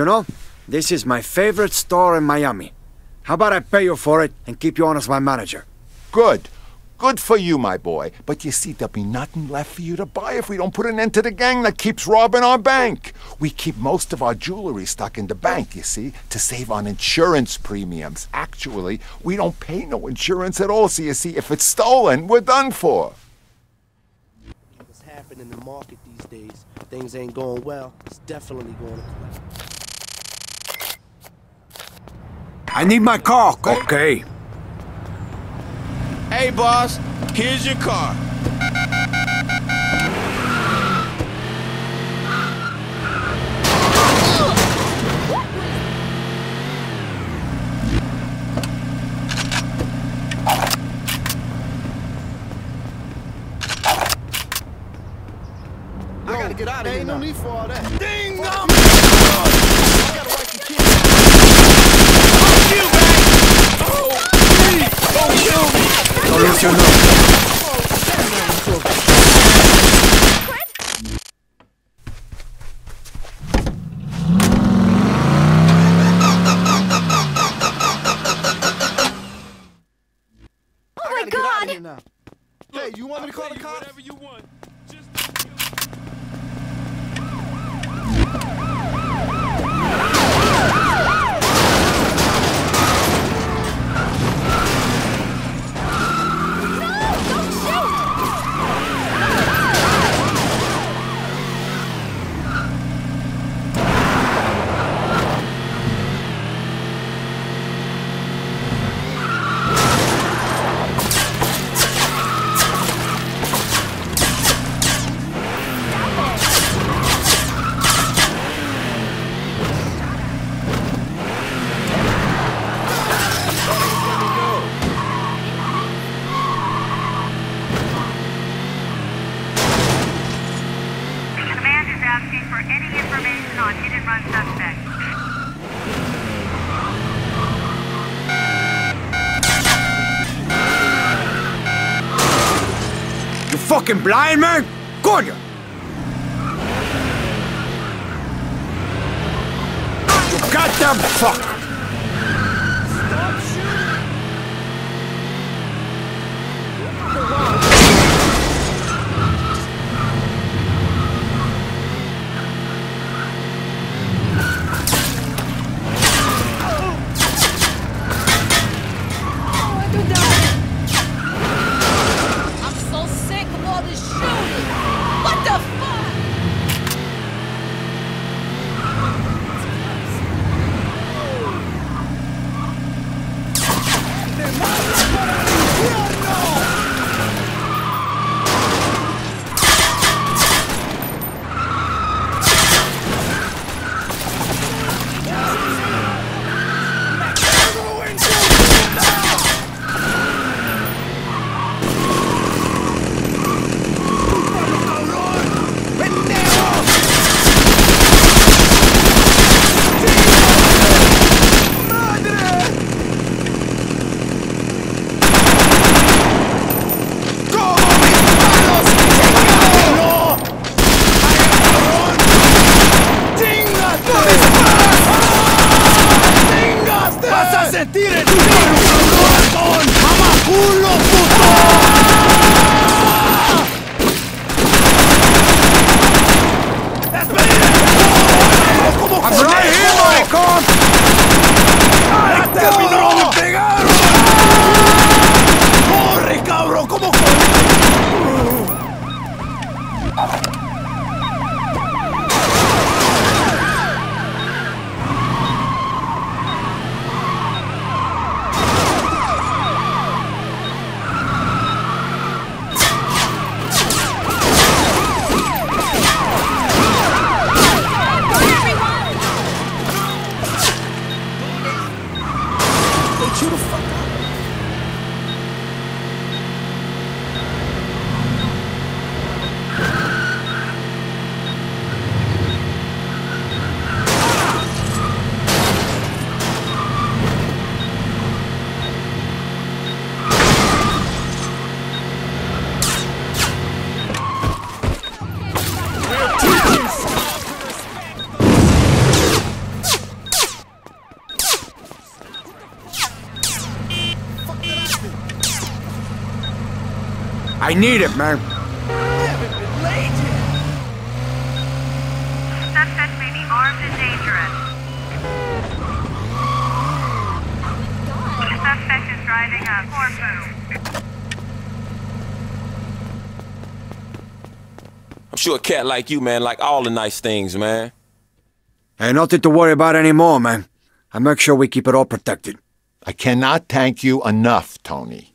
You know, this is my favorite store in Miami. How about I pay you for it and keep you on as my manager? Good. Good for you, my boy. But you see, there'll be nothing left for you to buy if we don't put an end to the gang that keeps robbing our bank. We keep most of our jewelry stuck in the bank, you see, to save on insurance premiums. Actually, we don't pay no insurance at all, so you see, if it's stolen, we're done for. What's happening in the market these days? Things ain't going well. It's definitely going to quit. I need my car. Okay. Hey, boss, here's your car. I gotta get out of here. Ain't no need for all that. Ding dong! I gotta wipe the kids. you, man! Oh, please, don't kill me! Don't lose your nose. I gotta get out of Oh here now. Hey, you want me to call the cops? Whatever you want. Just fucking blind, man? Coño! You goddamn fuck! I need it, man. Suspect may be armed and dangerous. The suspect is driving a Corfu. I'm sure a cat like you, man, like all the nice things, man. Ain't nothing to worry about anymore, man. I make sure we keep it all protected. I cannot thank you enough, Tony.